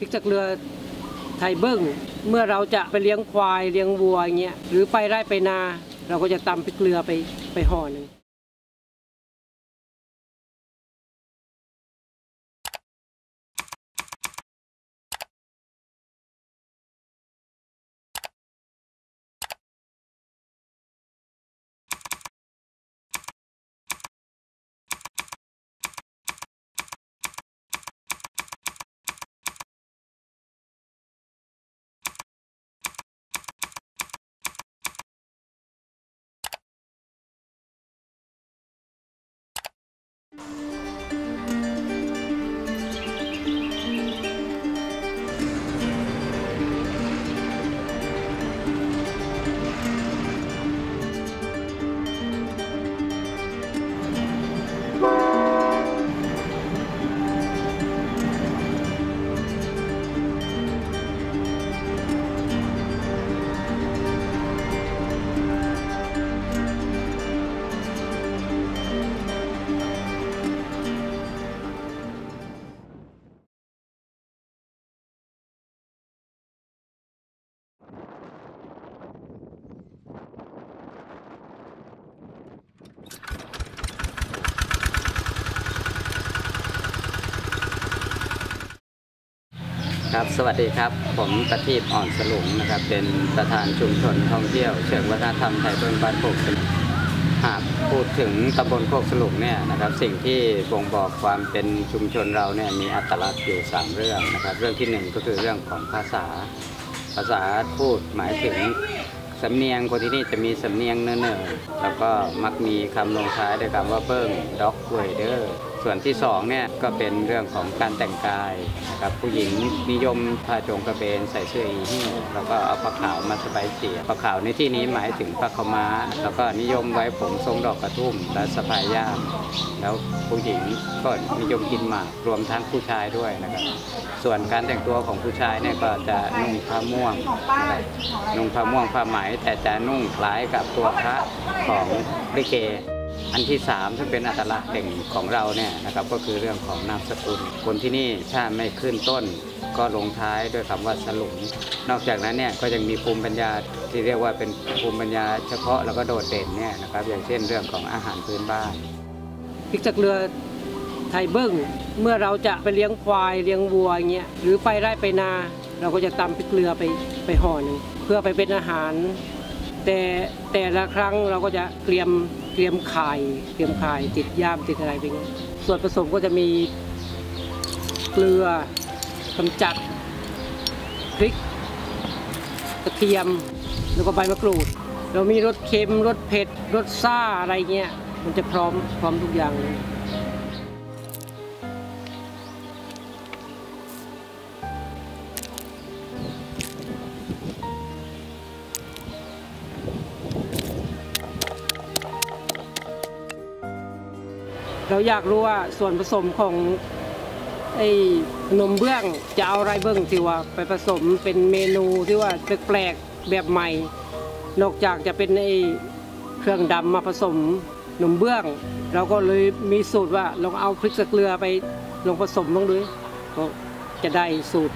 พลิกจากเรือไทยเบิ้งเมื่อเราจะไปเลี้ยงควายเลี้ยงวัวอย่างเงี้ยหรือไปไร่ไปนา เราก็จะตำพริกเกลือไปไปห่อหนึ่ง ครับสวัสดีครับ ผมประทีปอ่อนสลุงนะครับ เป็นประธานชุมชนท่องเที่ยว เชิงวัฒนธรรมไทยเบิ้งบ้านโคกสลุงหากพูดถึงตำบลโคกสลุงเนี่ยนะครับสิ่งที่บ่งบอกความเป็นชุมชนเราเนี่ยมีอัตลักษณ์อยู่สามเรื่องนะครับ เรื่องที่หนึ่งก็คือเรื่องของภาษา ภาษาพูดหมายถึงสำเนียงคนที่นี่จะมีสำเนียงเหน่อๆแล้วก็มักมีคำลงท้ายด้วยคำว่าเบิ้งด๊อกเหว่ยเด้อ ส่วนที่สองเนี่ยก็เป็นเรื่องของการแต่งกายนะครับผู้หญิงนิยมผ้าโจงกระเบนใส่เสื้ออีหิ้วแล้วก็เอาผ้าขาวมาสบายเสียผ้าขาวในที่นี้หมายถึงผ้าขม้า แล้วก็นิยมไว้ผมทรงดอกกระทุ่มและสะพายย่ามแล้วผู้หญิงก็นิยมกินหมากรวมทั้งผู้ชายด้วยนะครับ ส่วนการแต่งตัวของผู้ชายเนี่ยก็จะนุ่งผ้าม่วงนุ่งผ้าม่วงผ้าไหมแต่จะนุ่งคล้ายกับตัวพระของลิเก อันที่สามซึ่งเป็นอัตลักษณ์เด่นของเราเนี่ยนะครับก็คือเรื่องของนามสกุล คนที่นี่ถ้าไม่ขึ้นต้น ก็ลงท้ายด้วยคำว่าสลุงนอกจากนั้นเนี่ยก็ยังมีภูมิปัญญาที่เรียกว่าเป็นภูมิปัญญาเฉพาะแล้วก็โดดเด่นเนี่ยนะครับอย่างเช่นเรื่องของอาหารพื้นบ้านพริกจากเรือไทยเบิ้งเมื่อเราจะไปเลี้ยงควายเลี้ยงวัวอย่างเงี้ยหรือไปไร่ไปนา เราก็จะตำพริกเกลือไปไปห่อหนึ่งเพื่อไปเป็นอาหาร แต่แต่ละครั้งเราก็จะเตรียม รียมไข่เตรียมไข่ติดย่ามติดอะไรไปเงี้ยส่วนผสมก็จะมีเกลือกำจัดพริกกระเทียมแล้วก็ใบมะกรูด เรามีรสเค็มรสเผ็ดรสซ่าอะไรเงี้ย มันจะพร้อมพร้อมทุกอย่างเลย เราอยากรู้ว่าส่วนผสมของไอ้นมเบื้องจะเอาอะไรเบื้องที่ว่า ไปผสมเป็นเมนูที่ว่าแปลกๆแบบใหม่ นอกจากจะเป็นไอ้เครื่องดำมาผสมนมเบื้อง เราก็เลยมีสูตรว่าลองเอาพริกสะเกลือไปลองผสมลงด้วยก็จะได้สูตร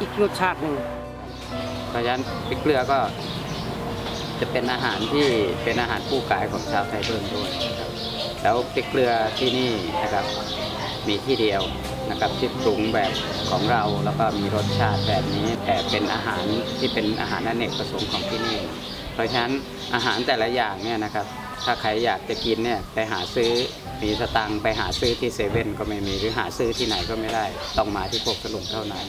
อีกรสชาติหนึ่งเพราะฉะนั้นพริกเกลือก็จะเป็นอาหารที่เป็นอาหารคู่กายของชาวไทยเบิ้งด้วยครับ แล้วพริกเกลือที่นี่นะครับ มีที่เดียวนะครับที่ปรุงแบบของเราแล้วก็มีรสชาติแบบนี้ แต่เป็นอาหารที่เป็นอาหารอเนกประสงค์ของที่นี่ เพราะฉะนั้นอาหารแต่ละอย่างเนี่ยนะครับถ้าใครอยากจะกินเนี่ยไปหาซื้อมีสตังค์ไปหาซื้อที่เซเว่นก็ไม่มีหรือหาซื้อที่ไหนก็ไม่ได้ ต้องมาที่โคกสลุงเท่านั้น